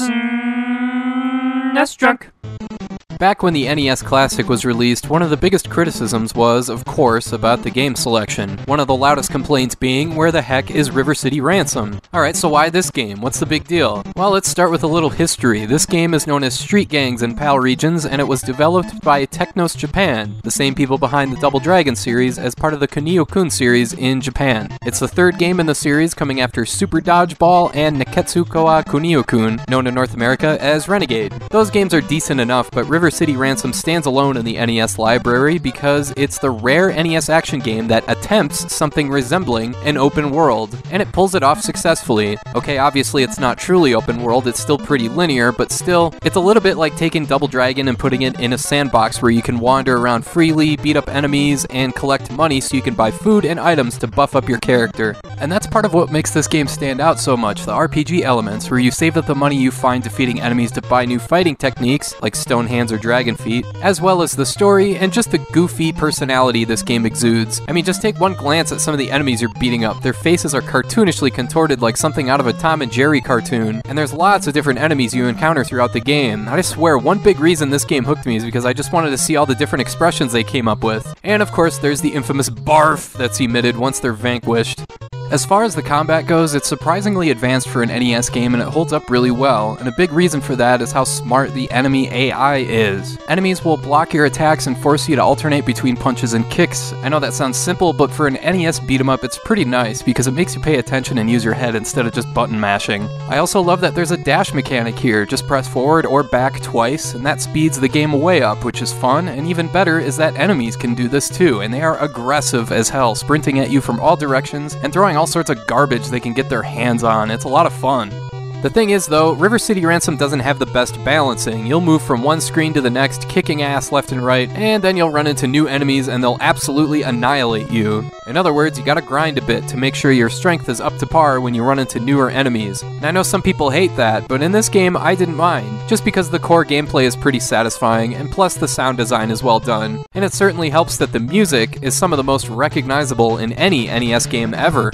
SNES mm, Drunk. Back when the NES Classic was released, one of the biggest criticisms was, of course, about the game selection. One of the loudest complaints being, where the heck is River City Ransom? Alright, so why this game? What's the big deal? Well, let's start with a little history. This game is known as Street Gangs in PAL regions, and it was developed by Technos Japan, the same people behind the Double Dragon series, as part of the Kunio-kun series in Japan. It's the third game in the series, coming after Super Dodgeball and Nekketsu Kōha Kunio-kun, known in North America as Renegade. Those games are decent enough, but City Ransom stands alone in the NES library because it's the rare NES action game that attempts something resembling an open world, and it pulls it off successfully. Okay, obviously it's not truly open world, it's still pretty linear, but still, it's a little bit like taking Double Dragon and putting it in a sandbox where you can wander around freely, beat up enemies, and collect money so you can buy food and items to buff up your character. And that's part of what makes this game stand out so much the RPG elements, where you save up the money you find defeating enemies to buy new fighting techniques, like stone hands or dragon feet, as well as the story and just the goofy personality this game exudes. I mean, just take one glance at some of the enemies you're beating up. Their faces are cartoonishly contorted like something out of a Tom and Jerry cartoon, and there's lots of different enemies you encounter throughout the game. I swear, one big reason this game hooked me is because I just wanted to see all the different expressions they came up with. And of course, there's the infamous barf that's emitted once they're vanquished. As far as the combat goes, it's surprisingly advanced for an NES game and it holds up really well, and a big reason for that is how smart the enemy AI is. Enemies will block your attacks and force you to alternate between punches and kicks. I know that sounds simple, but for an NES beat 'em up, it's pretty nice because it makes you pay attention and use your head instead of just button mashing. I also love that there's a dash mechanic here, just press forward or back twice, and that speeds the game way up, which is fun, and even better is that enemies can do this too, and they are aggressive as hell, sprinting at you from all directions and throwing all sorts of garbage they can get their hands on. It's a lot of fun. The thing is, though, River City Ransom doesn't have the best balancing. You'll move from one screen to the next, kicking ass left and right, and then you'll run into new enemies and they'll absolutely annihilate you. In other words, you gotta grind a bit to make sure your strength is up to par when you run into newer enemies. And I know some people hate that, but in this game, I didn't mind, just because the core gameplay is pretty satisfying, and plus the sound design is well done. And it certainly helps that the music is some of the most recognizable in any NES game ever.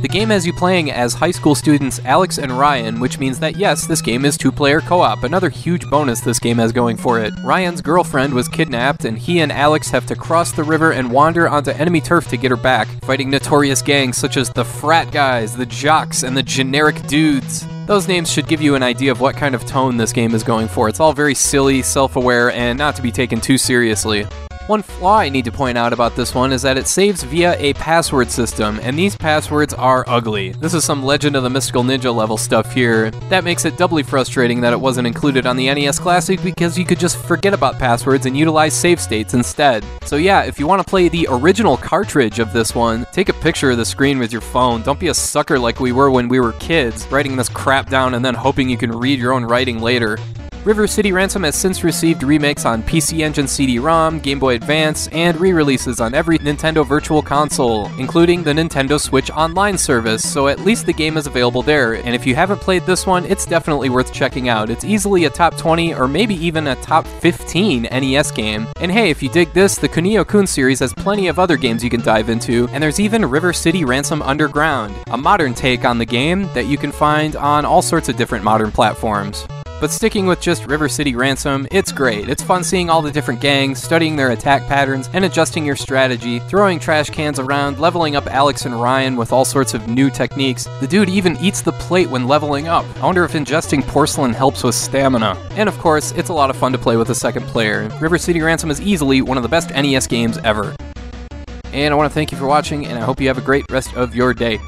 The game has you playing as high school students Alex and Ryan, which means that yes, this game is two player co op, another huge bonus this game has going for it. Ryan's girlfriend was kidnapped, and he and Alex have to cross the river and wander onto enemy turf to get her back, fighting notorious gangs such as the Frat Guys, the Jocks, and the Generic Dudes. Those names should give you an idea of what kind of tone this game is going for. It's all very silly, self aware, and not to be taken too seriously. One flaw I need to point out about this one is that it saves via a password system, and these passwords are ugly. This is some Legend of the Mystical Ninja level stuff here. That makes it doubly frustrating that it wasn't included on the NES Classic because you could just forget about passwords and utilize save states instead. So yeah, if you want to play the original cartridge of this one, take a picture of the screen with your phone. Don't be a sucker like we were when we were kids, writing this crap down and then hoping you can read your own writing later. River City Ransom has since received remakes on PC Engine CD-ROM, Game Boy Advance, and re-releases on every Nintendo Virtual Console, including the Nintendo Switch Online service, so at least the game is available there, and if you haven't played this one, it's definitely worth checking out. It's easily a top 20 or maybe even a top 15 NES game. And hey, if you dig this, the Kunio-kun series has plenty of other games you can dive into, and there's even River City Ransom Underground, a modern take on the game that you can find on all sorts of different modern platforms. But sticking with just River City Ransom, it's great. It's fun seeing all the different gangs, studying their attack patterns, and adjusting your strategy, throwing trash cans around, leveling up Alex and Ryan with all sorts of new techniques. The dude even eats the plate when leveling up. I wonder if ingesting porcelain helps with stamina. And of course, it's a lot of fun to play with a second player. River City Ransom is easily one of the best NES games ever. And I want to thank you for watching, and I hope you have a great rest of your day.